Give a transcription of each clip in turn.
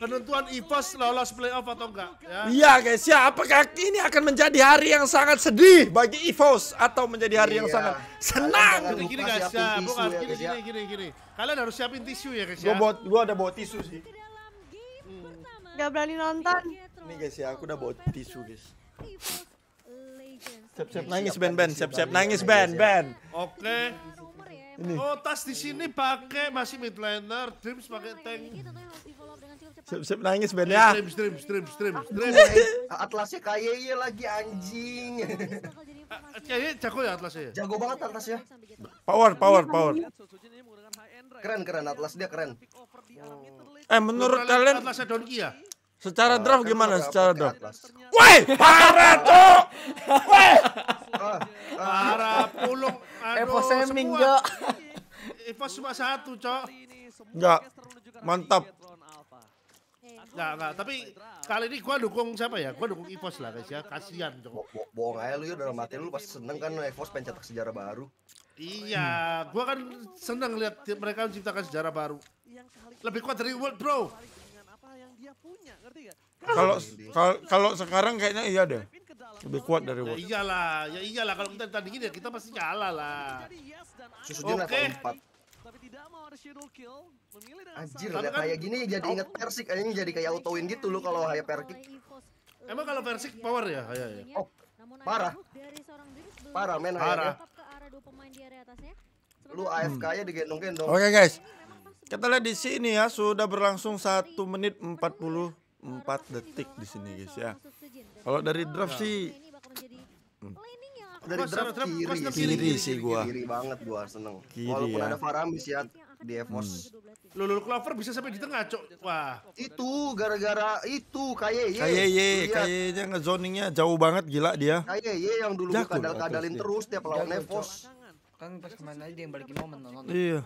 penentuan EVOS lolos playoff atau enggak ya. Iya guys ya, apakah ini akan menjadi hari yang sangat sedih bagi EVOS atau menjadi hari yang Iya. sangat Kalian senang? Gini, gini lupa guys siapin ya, bukan ya, gini guys, ya. gini gini gini. Kalian harus siapin tisu ya guys Gua ya. bawa, gua ada bawa tisu sih. Gak berani nonton. Nih guys ya, aku udah bawa tisu guys. Siap-siap nangis Ben Ben, siap-siap nangis Ben Ben. Oke. Ini. Oh tas di sini pakai masih mid laner, Dreams pakai tank. Siap-siap nangis Ben ya. Dreams, Dreams, Dreams, Dreams, Dreams. Atlasnya KYY lagi anjing. Kayaknya jago ya Atlas ya. Jago banget Atlasnya. Power, power, power. Keren keren Atlas dia keren. Eh menurut kalian Atlasnya Donkey ya? secara draft Kan gimana secara pakai draft? Woi, parah tuh. Woi. Ah, Para pulung Evo Seming. Evo cuma satu, Cok. Enggak. Mantap. Enggak, enggak, tapi kali ini gua dukung siapa ya? Gua dukung Evos lah guys ya. Kasihan, Cok. bo bo bohong aja lu ya dalam hati lu pasti seneng kan Evos pengen cetak sejarah baru. Iya, gua kan senang lihat mereka menciptakan sejarah baru. Lebih kuat dari World, Bro. Kalau kalau kalau sekarang kayaknya iya deh. Lebih kuat dari Ya World. iyalah, ya iyalah kalau kita tandingin ya kita pasti kalah lah. Susu dia Oke. level 4. Anjir, Tapi lihat kan- kayak gini jadi inget Persik kayaknya jadi kayak auto win gitu lu kalau kayak Perkik. Emang kalau versi power ya? Ya, ya. Oh, parah. Parah men Parah. hayaknya. Lu AFK nya digendong-gendong. Oke guys. Kita lihat di sini ya sudah berlangsung 1 menit 44 detik di sini guys ya. Kalau dari draft sih Dari Gua secara draft kiri, kiri sih gua. Kiri banget gua seneng. Kiri Walaupun ya. ada Faramis ya di Evos. Lulu Clover bisa sampai di tengah, Cok. Wah. Itu gara-gara itu KYY. kayak ye, Lihat, kayaknya ngezoningnya jauh banget gila dia. KYY yang dulu kadal-kadalin terus tiap lawan Evos. Kan pas kemarin aja dia yang balikin momen nonton. Iya.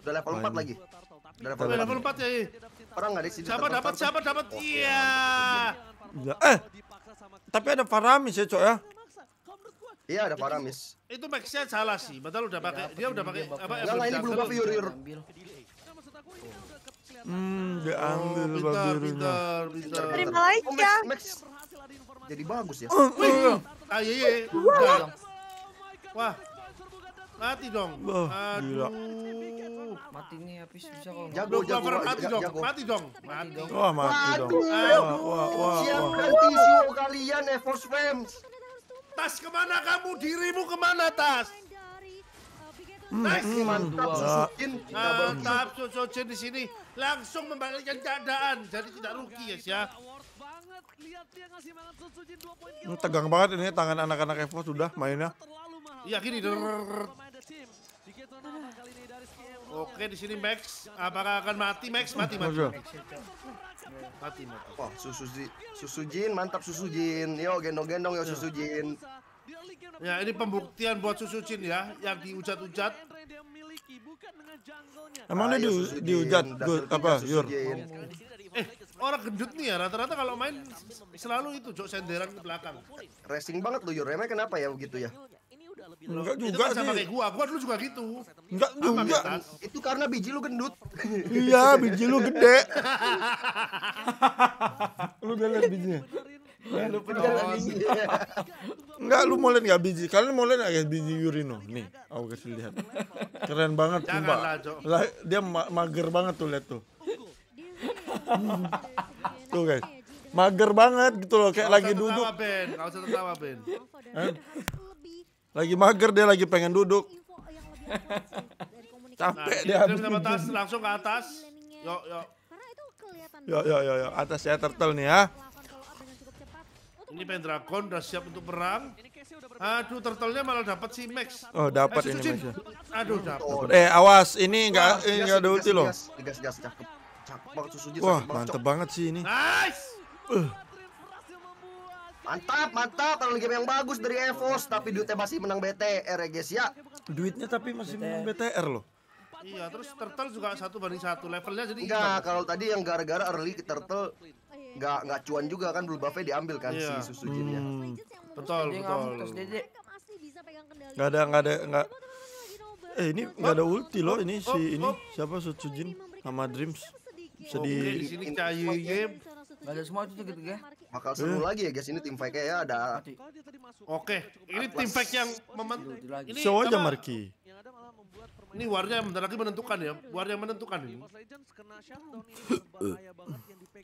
Udah level 4 lagi. Udah level Sampai 4. level 4 ya. iya. Orang enggak di sini. Siapa dapat? Siapa dapat? Iya. Iya. Eh. Tapi ada Faramis ya, Cok ya. Iya ada Faramis. Itu Max-nya salah sih. Padahal udah pakai dia udah pakai apa? Enggak enggak ini belum Yur. Ambil. Hmm, dia Oh, ambil pintar, babirunya. pintar, pintar. Terima Oh, aja. Max, Max. Jadi bagus ya. Oh, oh, Ah, iya, iya. Udah Udah. dong. Wah. Mati dong. Aduh. Mati nih habis bisa kalau nggak. Jago jago mati dong. Mati dong. Mati dong. Wah, mati dong. Wah, wah, wah, wah. Siapkan tisu kalian Evos Fams. Tas ke mana kamu? Dirimu ke mana tas? Max mantap Dua. susukin double kill. Mantap, di sini langsung membalikkan keadaan. Jadi tidak rugi guys ya. Hmm, Tegang banget ini tangan anak-anak Evo sudah mainnya. Iya gini. drrrr. Oke di sini Max. Apakah akan mati Max? Mati mati. Mati mati. Wah, susu susu Jin, mantap susu Jin. Yo gendong-gendong yo susu Jin. Ya ini pembuktian buat Susujin ya, yang dihujat-hujat. Emang dia di, Susu Jin. Udah good apa, susu Yur? Jin. Eh orang gendut nih ya, rata-rata kalau main selalu itu jok senderan ke belakang. Racing banget lu Yur. Emang kenapa ya begitu ya? Enggak Itu juga kan sama sih. kayak gua, gua dulu juga gitu. Enggak juga. Itu karena biji lu gendut. Iya, biji lu gede. lu udah lihat bijinya? Lu pencet anjing. Enggak, lu mau lihat nggak biji? Kalian mau lihat nggak guys biji Yurino? Nih, aku kasih lihat. Keren banget. Lah, dia ma- mager banget tuh lihat tuh. Tuh guys, mager banget gitu loh, kayak lagi usah duduk. tertawa, Ben, nggak usah tertawa Ben. Lagi mager dia lagi pengen duduk. Nah, Capek ini dia sama tas langsung ke atas. Yuk, yuk. Yo yo yo yo, atas ya turtle nih ya. Ini Pendragon udah siap untuk perang. Aduh, turtle-nya malah dapat si Max. Oh, dapat Eh, ini. Max. Aduh, dapat. Oh, Eh, awas, ini enggak ini enggak ada ulti loh. Digas, digas, cakep. Cakep banget. Wah, mantep banget sih ini. Nice. Mantap, mantap. Kalau game yang bagus dari Evos, tapi duitnya masih menang BTR ya guys ya. Duitnya tapi masih menang BTR loh. Iya, terus turtle juga satu banding satu levelnya jadi Enggak, kalau tadi yang gara-gara early turtle nggak nggak cuan juga kan blue buffnya diambil kan Iya. si susu jinnya. Hmm, Betul, betul. enggak ada enggak ada enggak Eh, ini enggak ada ulti loh ini si oh, ini oh. siapa Sutsujin sama Dreams. Bisa di di sini Cahy game. Gak ada semua itu gitu ya. Bakal seru lagi ya guys ini tim fight ya ada. Oke, ini tim fight yang memen lagi. ini show aja? Marki. Ini warnya bentar lagi menentukan ya. War yang menentukan ini.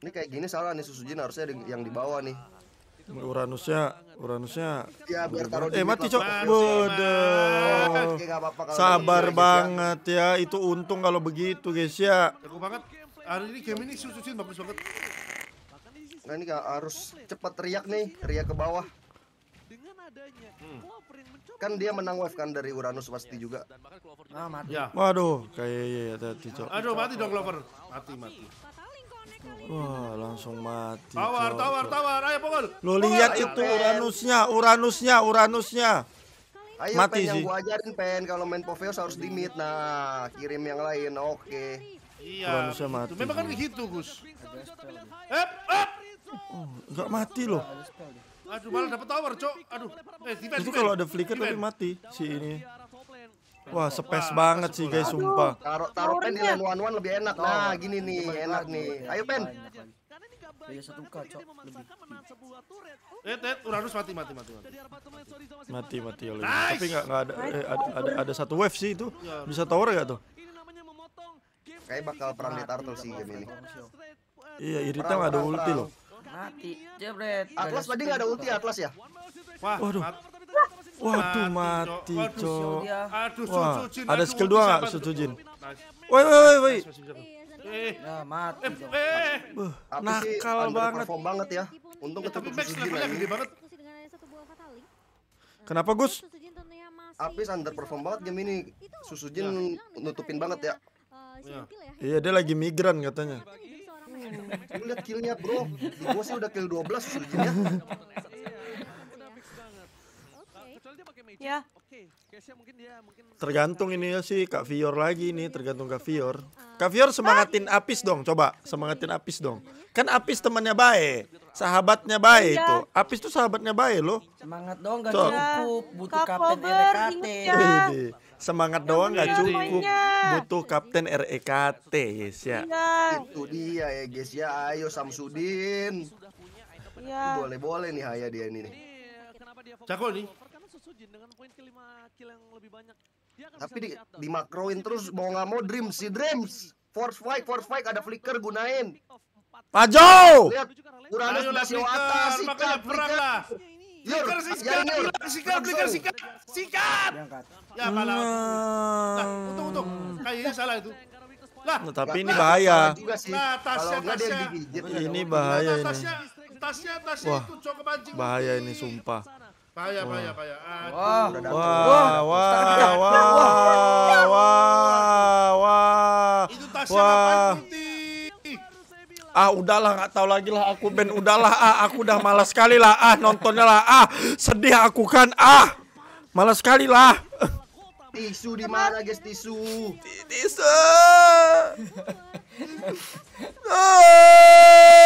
ini kayak gini salah nih Susujin harusnya di- yang di bawah nih. Uranusnya, Uranusnya. Ya biar taruh di Eh mati cok. Bodoh. Sabar gitu ya, ya. banget ya. Itu untung kalau begitu guys ya. Jago banget. Hari ini game ini susuin bagus banget. Nah ini harus cepat teriak nih, teriak ke bawah. Kan dia menang wave kan dari Uranus pasti juga. Ah mati. Ya. Waduh, kayak ya tadi cok. Aduh mati dong Clover. Mati mati. Wah, langsung mati. Tawar Cok. tawar tawar. Ayo pukul. Lo lihat Ayo, itu Pen. Uranusnya, Uranusnya, Uranusnya. Ayo Mati pen yang sih. gua ajarin pen kalau main Poveos harus di mid. Nah, kirim yang lain. Oke. Iya. Uranusnya begitu. mati. Memang kan gitu Gus. Ada spell ep. Enggak mati loh. Aduh malah dapat tower, Cok. Aduh. Eh, defense, Itu kalau ada flicker tapi mati si ini. Wah, spes Wah, banget sih guys, sumpah. Taruh taruh pen di lane one one lebih enak. Nah, gini nih, enak nih. Ayo pen. Dia satu kacok lebih. Eh, Ted, Uranus mati mati mati. mati. Mati mati oleh. Nice. Tapi nggak nggak ada, eh, ada ada ada satu wave sih itu. Bisa tower gak tuh? Kayak bakal perang di turtle sih game ini. Iya, Irita Perang, nggak ada ulti loh. Mati. Jebret. Atlas tadi nggak ada ulti Atlas ya? Wah, Waduh. mati. Waduh, Mati, Cok. dia. Aduh, Wah, ada skill dua nggak? Sujin? Nice. Woi, woi, woi, woi. Eh, Ya mati eh, dong. eh. Buh, nakal banget. banget ya. Untung ketutup Max levelnya gede banget. Kenapa Gus? Apis underperform banget game ini. Susujin nutupin banget. Ya. Iya, dia lagi migran katanya. Lu lihat killnya bro. Gua sih udah kill 12 Susujin ya. Ya. Tergantung ini ya sih Kak Vior lagi nih, tergantung Kak Vior. Kak Vior semangatin Apis dong, coba semangatin Apis dong. Kan Apis temannya baik, sahabatnya baik Iya. tuh. Apis tuh sahabatnya baik loh. Semangat dong gak cukup. Butuh Kak kapten RKT. ya. Widih, Semangat doang nggak cukup, butuh kapten REKT guys ya. Iya. Itu dia ya guys ya. Ayo Samsudin. Iya. Boleh boleh nih Haya dia ini nih. Jago nih. Tapi di, di makroin terus mau nggak mau Dreams si Dreams. Force fight, force fight ada flicker gunain. Pajo! Lihat Uranus masih atas sikat perang flicker. lah. Flicker sikat, sikat, Flicker sikat, sikat. Ya malah. Nah, untung untung. Kayaknya salah itu. Lah, Nah, tapi ini Salah bahaya. juga sih. Nah, Kalau tasnya, dia tasnya. Ini bahaya ini. tasnya, tasnya, tasnya Wah, itu cok kepancing. Bahaya ini sumpah. Bahaya, bahaya. Aduh. Wah. Udah datang. Wah, wah, wah, wah, wah. Itu tasnya Wah. Ah udahlah nggak tahu lagi lah aku Ben udahlah ah aku udah malas sekali lah ah nontonnya lah ah sedih aku kan ah malas sekali lah Tisu di mana guys tisu? Tisa Ah!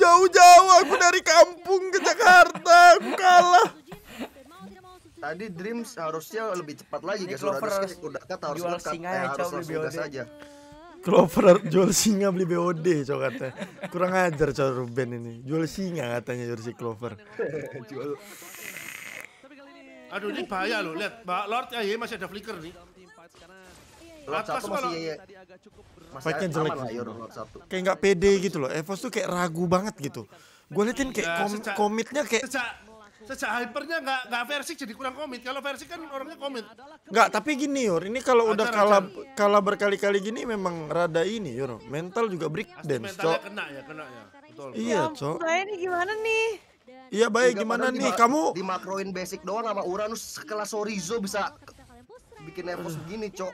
jauh-jauh aku dari kampung ke Jakarta aku kalah Tadi Dreams harusnya lebih cepat lagi guys. Clover harus udah dekat harus jual singa Eh, ya, harus langsung gas BOD. aja. Clover jual singa beli BOD cowok katanya kurang ajar cowok Ruben ini jual singa katanya Yursi Clover Jual. Aduh, ini bahaya loh. Lihat, Mbak Lord ya, ya masih ada flicker nih. Atas satu masih masih Fight-nya aman jelek lah lot satu. kayak nggak pede gitu loh Evos tuh kayak ragu banget gitu gue liatin kayak Ya, kom- sejak- komitnya kayak Sejak hypernya nggak nggak versi jadi kurang komit. Kalau versi kan orangnya komit. Nggak, tapi gini Yor, ini kalau udah kalah kalah berkali-kali gini memang rada ini Yor, mental juga break dance, Mentalnya Cok. kena ya, kena ya. Betul. Iya, Cok. Saya ini gimana nih? Iya, baik gimana nih di- kamu? di makroin basic doang sama Uranus sekelas Sorizo bisa bikin Evos begini, Cok.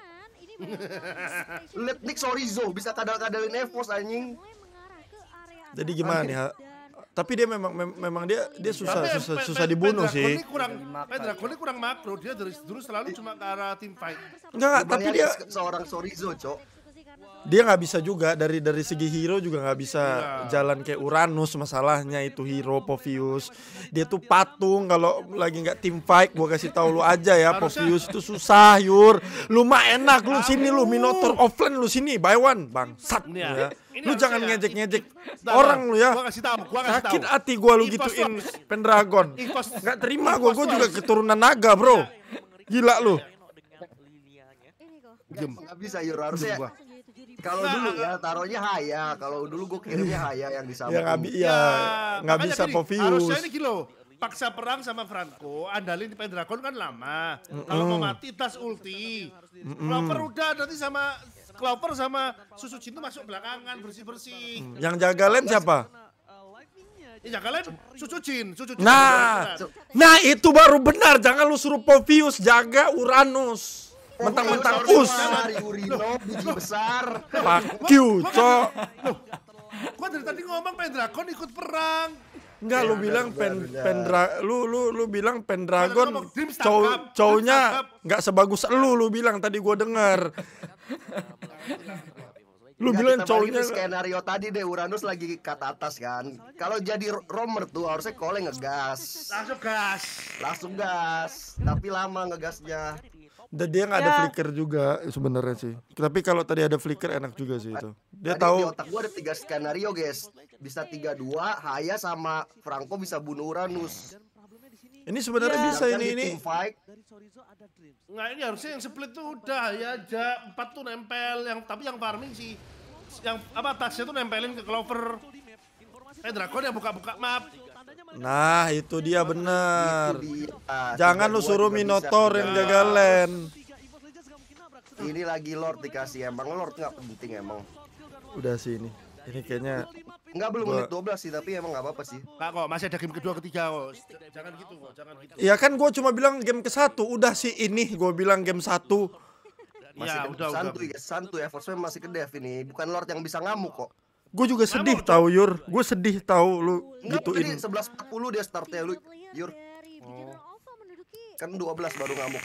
Lihat Nick Sorizo bisa kadal-kadalin Evos anjing. Jadi gimana nih? Tapi dia memang mem- memang dia dia susah Tapi susah susah dibunuh sih. Ini kurang. Pendragon ini kurang makro. Dia dari dulu selalu cuma ke arah tim fight. Enggak, tapi dia se- seorang Sorizo, Cok. Dia nggak bisa juga dari dari segi hero juga nggak bisa Iya. jalan kayak Uranus masalahnya itu hero Povius dia tuh patung kalau lagi nggak team fight gua kasih tahu lu aja ya Povius itu susah yur. Lu mah enak lu sini lu Minotaur offline lu sini buy one. Bangsat ya, ya. Ini lu jangan ya. ngejek-ngejek orang lu ya. Gua kasih tahu, gua kasih tahu. sakit hati gua lu gituin Pendragon. Nggak terima gua gua juga keturunan naga bro. Gila lu. Diem. Nggak bisa Yur. Harusnya gua. Kalau dulu ya taruhnya Haya kalau dulu gue kirimnya Haya yang disambung ya nggak ya makanya bisa Povius Harusnya ini gilo. Paksa perang sama Franco, andalin di Pendragon kan lama. Kalau mau mati tas ulti. Clover udah nanti sama Clover sama Susu Cintu masuk belakangan bersih-bersih. yang jaga lane siapa Ya kalian Susu Cin, Susu Cin. Nah, nah itu baru benar. Jangan lu suruh Povius jaga Uranus. Mentang-mentang us. Urino biji besar Fuck you, cok. Gua dari tadi ngomong Pendragon ikut perang. Enggak lu bilang pen pendra lu lu lu bilang Pendragon cow cownya Startup. nggak sebagus lu lu bilang tadi gua denger. Lu Ya, bilang ke skenario tadi deh Uranus lagi kata atas kan kalau jadi ro- romer tuh harusnya Cole ngegas Langsung gas. langsung gas tapi lama ngegasnya dan dia nggak ada Ya. flicker juga sebenarnya sih. Tapi kalau tadi ada flicker enak juga sih itu. Dia Tadi di tahu otak gua ada tiga skenario guys bisa tiga dua Haya sama Franco bisa bunuh Uranus ini sebenarnya Ya. bisa ini di ini. Nah ini harusnya yang split tuh udah ya aja empat tuh nempel yang tapi yang farming sih yang apa tasnya tuh nempelin ke Clover. Pendragon yang buka-buka map. Nah, itu dia benar. itu dia. Jangan lu suruh Minotaur yang jaga lane. ini lagi Lord dikasih emang Lord nggak penting emang Udah sih ini. Ini kayaknya nggak belum Gua- menit 12 sih tapi emang nggak apa-apa sih Kak kok masih ada game kedua ketiga kok. Jangan gitu kok, jangan gitu. Ya kan gue cuma bilang game ke satu Udah sih ini gue bilang game satu masih Ya, udah, udah. santuy guys santuy effort Swim masih ke dev ini bukan Lord yang bisa ngamuk kok Gue juga sedih tahu Yur. Gue sedih tahu lu Enggak tadi gituin 11.40 dia startnya lu Yur. Kan 12 baru ngamuk.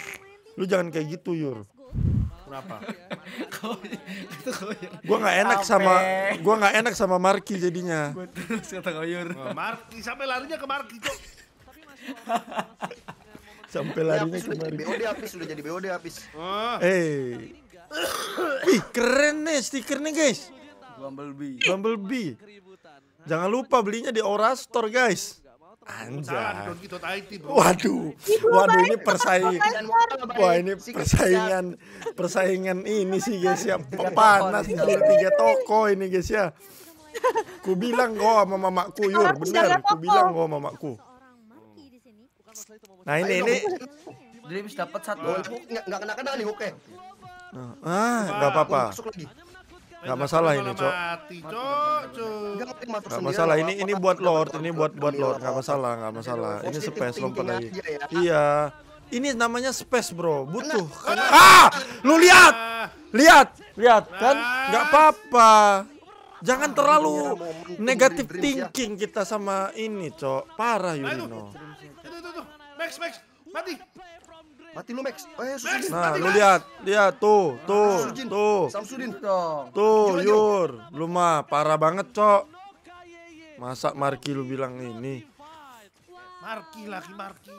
Lu jangan kayak gitu Yur. Kenapa? Gue nggak enak sama Gue nggak enak sama Marki jadinya. Terus kata Koyur. Oh, Marki sampai larinya ke Marki cok. Sampai Ya, larinya jadi kemari BOD habis sudah jadi BOD habis. Oh, Eh. Wih keren nih stikernya guys Bumblebee. Bumblebee. Jangan lupa belinya di Aura Store guys. Anjay. bro. Waduh. Waduh ini persaing Dan modal baik. Wah ini persaingan. Persaingan ini sih guys ya. Panas tiga toko ini guys ya. Ku bilang kok sama mamaku Yur. Bener ku bilang kok mamaku. Nah ini ini. Dreams dapat satu. Oh, hook nggak nggak kena kena nih hooknya Nah, ah nggak apa-apa. Masuk lagi nggak masalah ini cok Mati cok, cok. Nggak penting masuk nggak sendiri, masalah ini ini buat Lord ini buat buat Lord. Lord, nggak masalah nggak masalah. Ini space lompat lagi ya. iya. Ini namanya space bro. Butuh. Ah! Lu lihat! Ah, lihat! Lihat kan? Nah. nggak apa-apa. Jangan terlalu Giliran momentum negatif ya. thinking kita sama ini cok. Parah nah itu, Yurino. Max, Max, mati. Mati lu Max. Oh ya Sujin nah lu lihat. Lihat tuh tuh Sujin tuh. Samsudin Dong. tuh Gila, gila. Yur lu mah parah banget cok. Masa Marki lu bilang ini? Marki lagi Marki.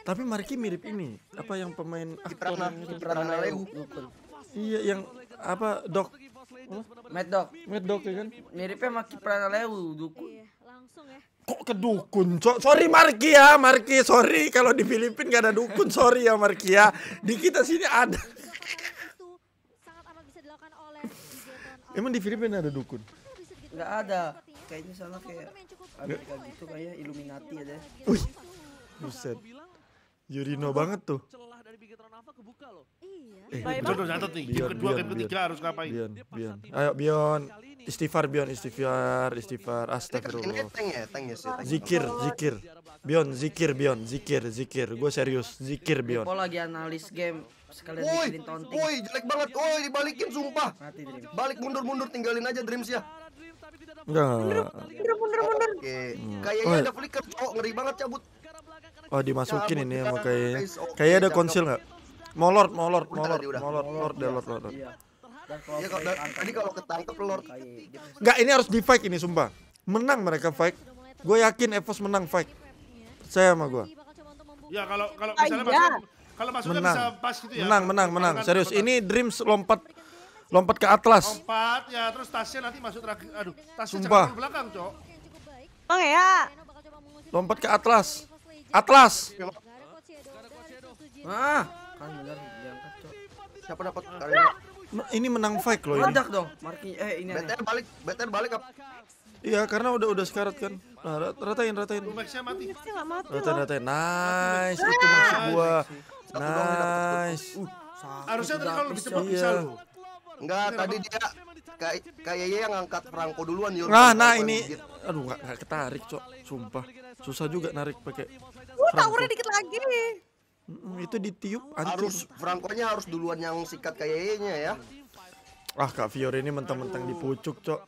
tapi Marki mirip ini. Apa yang pemain aktor yang Leu iya yang apa dok? Mad Dog. Mad Dog ya kan? Miripnya sama Kiprana Lewu. Dukun. Kok ke dukun cok sorry Marki ya Marki sorry. Kalau di Filipina gak ada dukun sorry ya Marki ya di kita sini ada. Emang di Filipina ada dukun? Enggak ada. Kayaknya sana kayak Amerika gitu kayak Illuminati ada. wih buset. Yurino banget tuh eh, Baik, Jodoh nyatet nih. Game Bion, kedua, game ketiga harus ngapain? Bion Bion. ayo Bion. Istighfar Bion. Istighfar istighfar. Ini astagfirullah. ya ya zikir zikir. Bion zikir Bion. Zikir zikir. Gue serius. Zikir Bion. Kok lagi analis game. Sekalian Woi, taunting. woi jelek banget, woi dibalikin sumpah. Mati Dream. Balik mundur mundur tinggalin aja Dreams ya. enggak Mundur, mundur, mundur. Oke, kayaknya iya. ada flicker, cowok. Ngeri banget cabut. Oh dimasukin ini sama cabut, kayaknya kayaknya ada konsil nggak Mau lord, mau lord, mau Udah, lord, udah. mau lord, lord, deh, lord, lord. lord. Iya. Dan kalau Iya tadi kalau ketangkep Lord Enggak, ini harus di fight ini sumpah. Menang mereka fight. Gue yakin Evos menang fight. Saya sama gue. Ya kalau kalau Ah, misalnya iya. masuk kalau masuknya Menang. bisa pas gitu ya. Menang, menang, menang. Kan Serius, ini Dreams lompat lompat ke atlas. Lompat ya terus tasnya nanti masuk terakhir. Aduh, tasnya Sumpah. belakang, Cok. Bang ya. Lompat ke atlas. Atlas. Ah, kan benar diangkat, Cok. siapa dapat kali Me- Ini menang fight loh ini. Meledak dong. Marki eh ini. BTR balik BTR balik apa Iya, karena udah udah sekarat kan. Nah, ra- ratain, ratain. Mati. Ratain, ratain. Nice, itu maksud gua. Nice. Harusnya tadi kalau lebih cepat bisa loh. enggak tadi dia kayak kayaknya yang ngangkat Franco duluan Yur. Nah, nah ini aduh nggak nggak ketarik, Cok. Sumpah. Susah juga narik pakai Uh, taurnya dikit lagi. Mm, itu ditiup hancur. harus Franco-nya harus duluan yang sikat kayaknya ya Ah, Kak Fiore ini mentang-mentang di pucuk, Cok.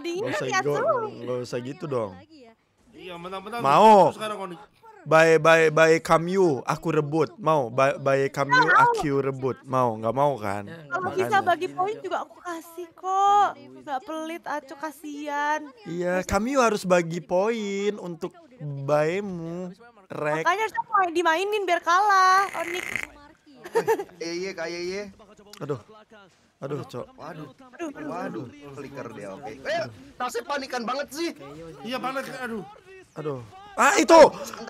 Gak usah, ya go, gak usah gitu dong. Iya, mentang-mentang Mau. sekarang Oni. Bye bye bye Kamyu, aku rebut. Mau bye bye Kamyu, aku rebut. Mau nggak mau kan? Kalau Makanya. bisa bagi poin juga aku kasih kok. Gak pelit, acu kasihan. Iya, Kamyu harus bagi poin untuk bayemu. Rek. Makanya harusnya main dimainin biar kalah. Onik. Eye kayak ye Aduh. Aduh, Cok. waduh waduh flicker dia oke eh tasnya panikan banget sih Iya, panas aduh. Aduh. Ah, itu.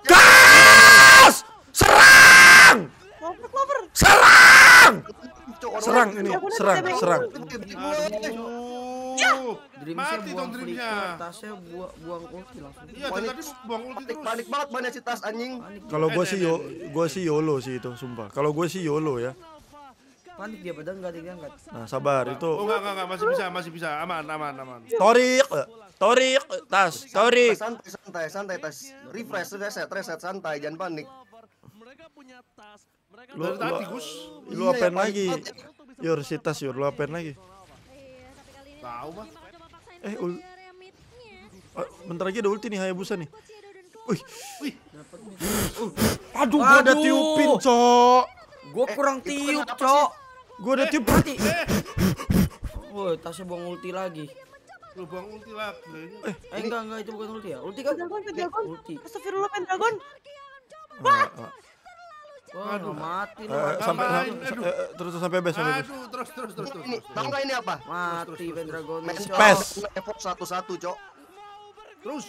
Gas! Serang! Serang! Serang ini, Ya, serang, serang. Dreamsnya Mati dong dreamnya. tasnya buang buang ulti langsung. Iya, tadi buang ulti panik terus. panik banget banyak si tas anjing Kalau gue sih yo, gue sih YOLO sih itu, sumpah. Kalau gue sih YOLO ya. Panik dia padahal enggak ada diangkat. Nah, sabar Oh, itu. enggak, enggak, enggak, masih bisa, masih bisa. Aman, aman, aman. Torik, Torik, tas, Torik. santai santai santai tas refresh reset reset santai jangan panik Lu, Dari tadi, lu, Gus. lu Iya, apain lagi? Yur, si tas, Yur, lu apain lagi? Tahu mah. Eh, ul- Oh, bentar lagi ada ulti nih Hayabusa nih. Wih, Wih, aduh, gua Aduh. tiupin, Cok. Gua kurang tiup, Cok. Gua udah tiup. Mati. Woi, tasnya buang ulti lagi. lu buang ulti lagi. Eh, enggak enggak itu bukan ulti ya. Ulti kan? Pendragon, Pendragon. Ulti. Astagfirullah, Pendragon. Ah, ah. Wah, nggak mati lu. Eh, sampai Aduh. eh, eh, terus sampai bes. Aduh, terus, terus, terus, terus. tahu ini apa Mati Pendragon. Cok. Pes. Evo satu satu cok Terus.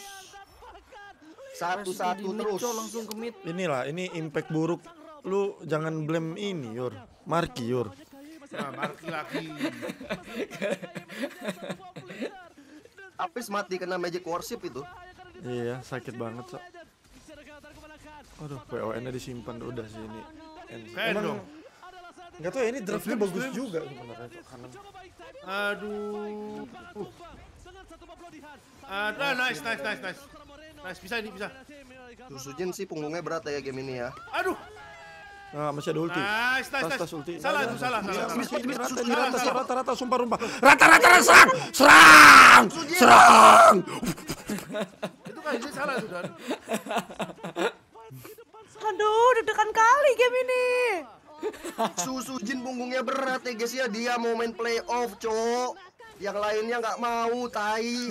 satu Pes satu di mid, terus Cok, langsung ke mid. Inilah, ini impact buruk. Lu jangan blame ini, Yur. Marki, Yur. Nah, marki lagi. Apis mati kena magic worship itu Iya, sakit banget, Cok. Aduh, PON-nya disimpan udah sih ini. Dong. Enggak tahu ya, ini draftnya bagus Dreams. juga sebenarnya, Cok. Kanan. Aduh. Uh. Aduh, ah, nice, nice, nice, nice. Nice, bisa ini, bisa. Susujin sih punggungnya berat ya game ini ya Aduh, Ah, masih ada ulti. nice, nice, ulti. Salah itu, salah, Ini, salah, ini, salah. ini rata, ini Salah, rata, salah. rata, rata, sumpah rumpah. Rata, rata, rata, serang, serang, serang. Itu kayaknya salah itu, Dan. Aduh, deg-degan kali game ini. Susujin punggungnya berat ya guys ya dia mau main playoff cok yang lainnya nggak mau tai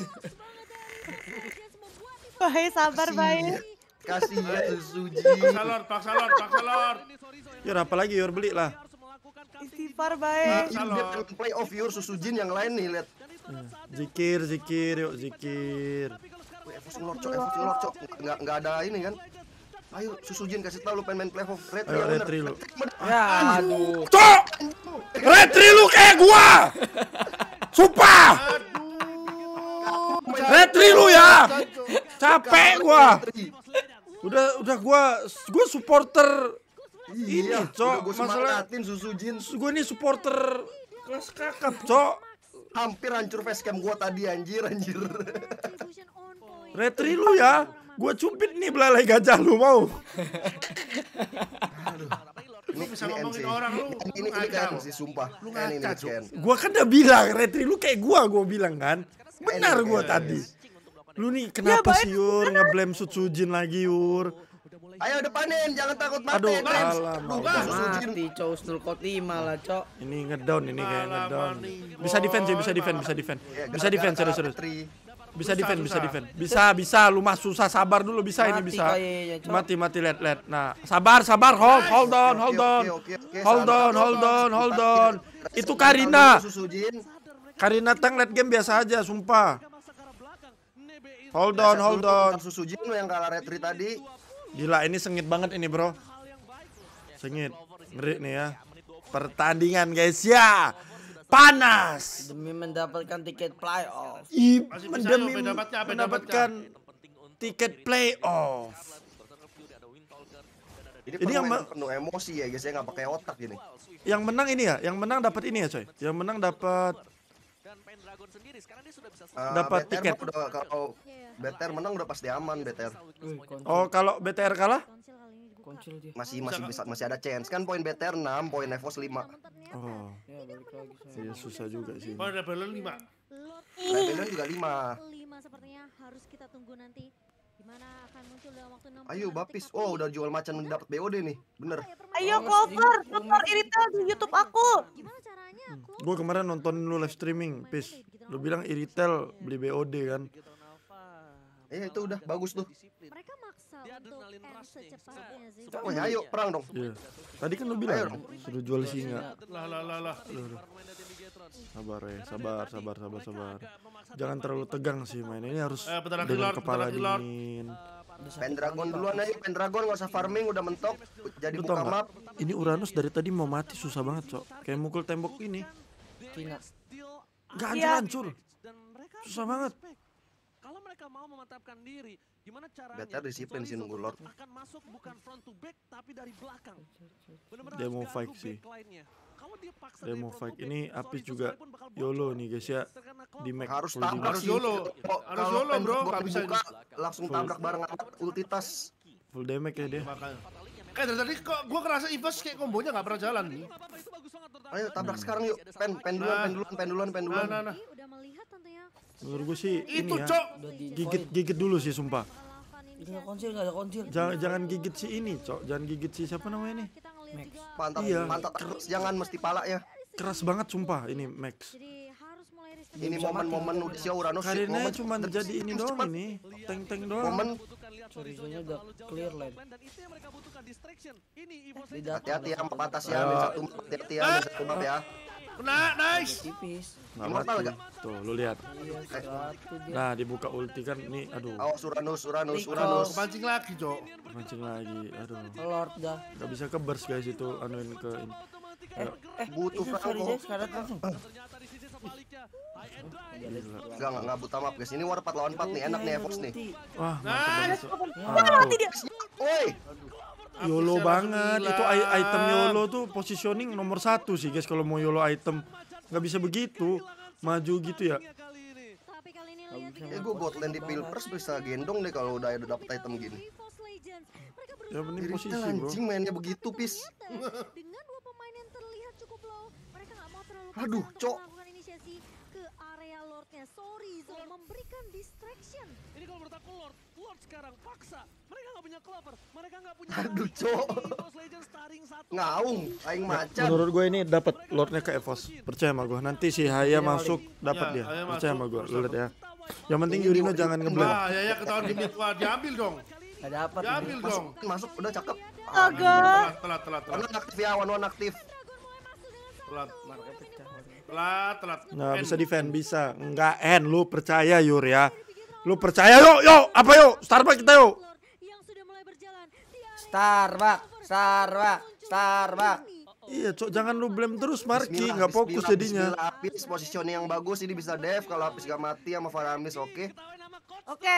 Baik, sabar, baik. Kasih ya Susujin Paksa lord, paksa lord, paksa lord. Yur, apa lagi, Yur, beli lah. Istighfar, baik. ini dia pengen playoff yur Susujin yang lain nih lihat Zikir, zikir, yuk, zikir. Evos ngelor cok Evos ngelor cok nggak nggak ada ini kan ayo Susujin kasih tahu lu pengen main playoff retri Ayo, retri lu. Ya, aduh. Cok! Retri lu kayak gua! Sumpah! Retri lu ya! Capek gua! Udah, udah gua, gua supporter ini, iya Cok. gue Masalah, semangatin Susujin gua ini supporter kelas kakap, Cok. hampir hancur facecam gua tadi anjir anjir Retri lu ya. Gua cupit nih belalai gajah lu mau. ini bisa ini ngomongin orang lu, ini lu ini kan sih sumpah Lu Ken ini Gua kan udah bilang, Retri lu kayak gua, gua bilang kan. Benar gua tadi. Lu nih kenapa baik. sih Yur ngeblame Sutsujin lagi Yur? Ayo depanin, jangan takut mati. Aduh, alam. Mati cok Snul kot 5 lah cok. Ini ngedown ini kayak ngedown. Bisa defense sih, bisa defense, bisa defense. Ya, Bisa defense serius serius. Bisa Susah, defense, bisa defense. Bisa, bisa. Lu mah susah sabar dulu bisa ini bisa. Cok. Mati, mati, lihat, lihat. Nah, sabar, sabar. Hold, hold on, hold on. Hold on, hold on, hold on. Itu Karina. Karina tank late game biasa aja, sumpah. Hold on, hold on. tetap Susujin lu yang kalah retri tadi. Gila, ini sengit banget ini, Bro. Sengit. Ngeri nih ya. Pertandingan, guys, ya. Panas. Demi mendapatkan tiket playoff. Bisa, demi mendapatkan tiket playoff. Ini Ini yang penuh, emosi ya guys ya nggak pakai otak gini. Yang menang ini ya, yang menang dapat ini ya, coy. Yang menang dapat Eh, Dapat BTR tiket. Udah, kalau BTR menang udah pasti aman BTR. Wih, koncil, Oh, kalau BTR kalah? dia. Masih masih bisa masih ada chance kan poin BTR 6, poin EVOS 5. Oh, Ya balik lagi saya. iya susah juga sih. Oh, ada balon 5. Rebellion juga 5. lima sepertinya harus kita tunggu nanti gimana akan muncul dalam waktu 6 Ayo Bapis. Oh, udah jual macan dapat BOD nih. Bener. Ayo Oh, Clover, di- Clover iritel di YouTube aku. gimana caranya aku Gue kemarin nonton lu live streaming, Pis. Lu bilang iritel beli BOD kan? Eh itu udah bagus tuh. mereka maksa untuk end secepatnya sih Oh ya ayo perang dong. Iya. Tadi kan lu Ayo bilang dong. suruh jual singa. Lah lah lah lah. Sabar ya, sabar, sabar, sabar, sabar. Jangan terlalu tegang sih main ini harus Eh, lagi, dengan kepala dingin. Pendragon duluan ayo Pendragon nggak usah farming udah mentok. Jadi Lu buka map. Ini Uranus dari tadi mau mati susah banget, Cok. Kayak mukul tembok ini. Gak Iya. hancur-hancur. Susah banget. Mereka mau memantapkan diri, gimana caranya? BTR disiplin sih nunggu Lord. Akan masuk bukan front to back tapi dari belakang. Benar-benar Dia mau harus fight sih. Kalau dia paksa Dia dari mau front fight. Ini Apis Sorry juga YOLO nih guys ya. Di Mac Harus tabrak. Harus. YOLO. Harus YOLO, bro. Pendragon Nggak bisa langsung tabrak bareng amat ultitas. Full damage ya dia. Kayak dari tadi kok gua kerasa Evos kayak kombonya nggak pernah jalan nih. Ayo tabrak sekarang yuk. Pen pen duluan, Nah. pen duluan, pen duluan, pen Nah, duluan. nah, nah. tentunya Menurut gue sih Itu, ini ya. Cok. Gigit gigit dulu sih sumpah. Gak ada koncil, gak ada koncil. Jangan jangan gigit si ini, Cok. Jangan gigit si siapa namanya nih? juga Pantat, Iya. pantat terus jangan mesti pala ya. Keras banget sumpah ini Max. jadi harus mulai respect Ini momen-momen udah si Uranus Karirnya momen cuma jadi ini doang ini. Tank-tank doang. Momen udah clear lane. Dan itu yang mereka butuhkan distraction. Ini Evo Di data hati-hati ya atas ya, satu hati-hati ya, satu map ya. Nah, nice. tipis. Nggak Immortal mati. nggak? Tuh, lu lihat. Iya, dia. Nah, dibuka ulti kan ini aduh, Awas Uranus, Uranus. Uranus. Pancing lagi, Cok. mancing lagi. Aduh. Lord dah. Gak bisa ke burst guys itu anuin ke ini. Eh, eh, Butuh itu Franco. sekarang langsung. Enggak, enggak, enggak buta map guys. Ini war 4 lawan 4 nih, enak nih Evos nih. Wah, mantap Nah, banget. Cok. Ya, Ah, tuh. Woi, YOLO banget. Itu item YOLO tuh positioning nomor satu sih guys kalau mau YOLO item. Nggak bisa begitu. Maju gitu ya. tapi kali ini lihat eh gue bot lane di Pilpres bisa gendong deh kalau udah ada dapet item gini. Ya penting posisi bro. anjing mainnya begitu, pis. dengan dua lordnya sorry Zul memberikan distraction Ini kalau menurut aku Lord, Lord sekarang paksa. Mereka nggak punya Clover, mereka nggak punya. Aduh. Cok. Ngaung, aing macan. Menurut gue ini dapat lordnya ke Evos. Percaya sama gue. Nanti si Haya masuk dapat Ya, dia. Percaya sama gue. lihat ya. Yang penting Yurino jangan ngeblend. Wah, ya ya ketahuan di mid. Wah, diambil dong. Gak dapat. Diambil dong. Masuk, udah cakep. Astaga. Telat, telat, telat, one aktif ya, one aktif. Telat. Telat, telat. Nah, bisa defend, bisa. Enggak end, lu percaya Yur ya. Lu percaya yuk, yuk, apa yuk? Starbucks kita yuk. Lord yang sudah mulai berjalan di area Starbuck, Starbuck, Starbuck. Iya, cok, jangan lu blame terus Marki, nggak fokus bismillah, jadinya. bismillah, Apis positioning yang bagus ini bisa dev kalau Apis gak mati sama Faramis oke. Oke.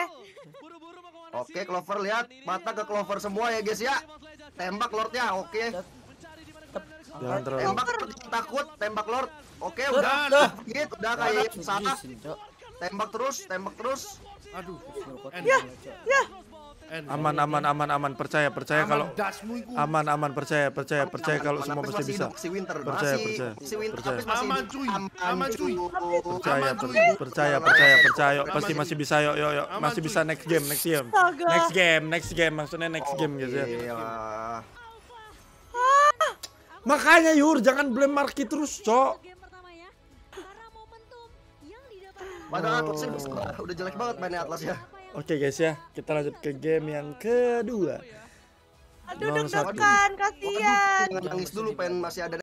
Buru-buru mau ke mana Oke, Clover lihat mata ke Clover semua ya guys ya. Tembak Lordnya, oke. Jangan terlalu. Tembak takut, tembak Lord. Oke, Udah, udah. udah. Gitu, udah kayak salah. Tembak terus, tembak terus. Aduh. Lima, Cok. Aman aman aman aman percaya percaya kalau aman aman percaya percaya percaya kalau semua pasti bisa. Percaya, percaya, si Winter percaya. Aman, cuy. Aman, cuy. Percaya percaya percaya percaya pasti masih bisa yuk yuk yuk masih bisa next game next game. Next game next game maksudnya next game gitu ya. Makanya Yur jangan blame Marki terus, Cok. Game pertama ya. Karena momentum yang didapatkan Padahal Atlas udah, udah jelek banget mainnya Atlas ya. Oke guys ya, kita lanjut ke game yang kedua. Aduh deg-degan, kasihan. Nangis dulu pengen masih ada